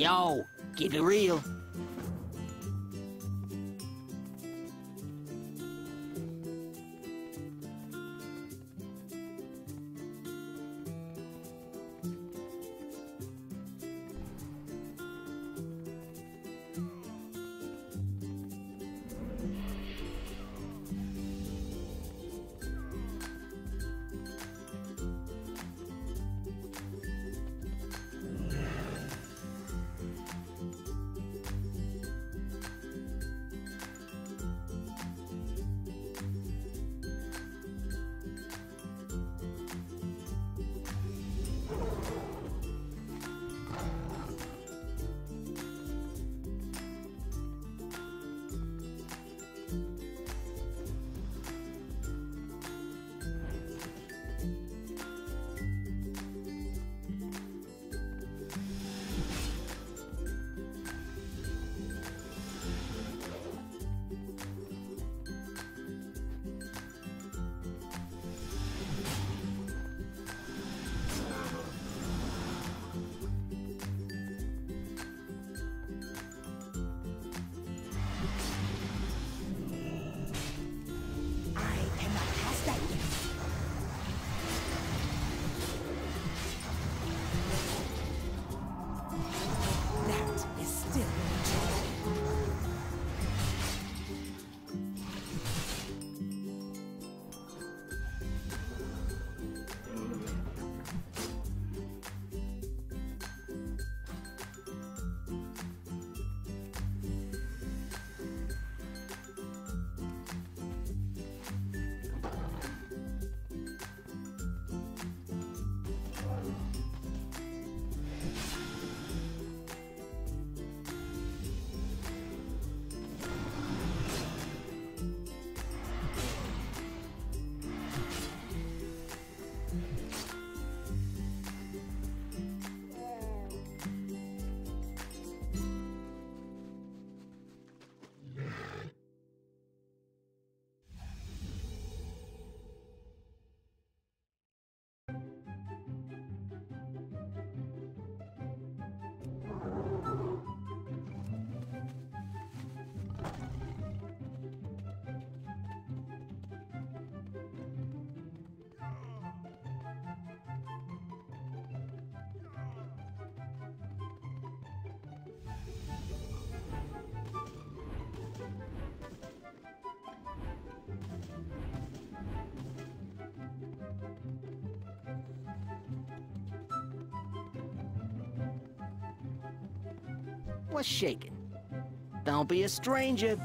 Yo, keep it real. What's shaking? Don't be a stranger.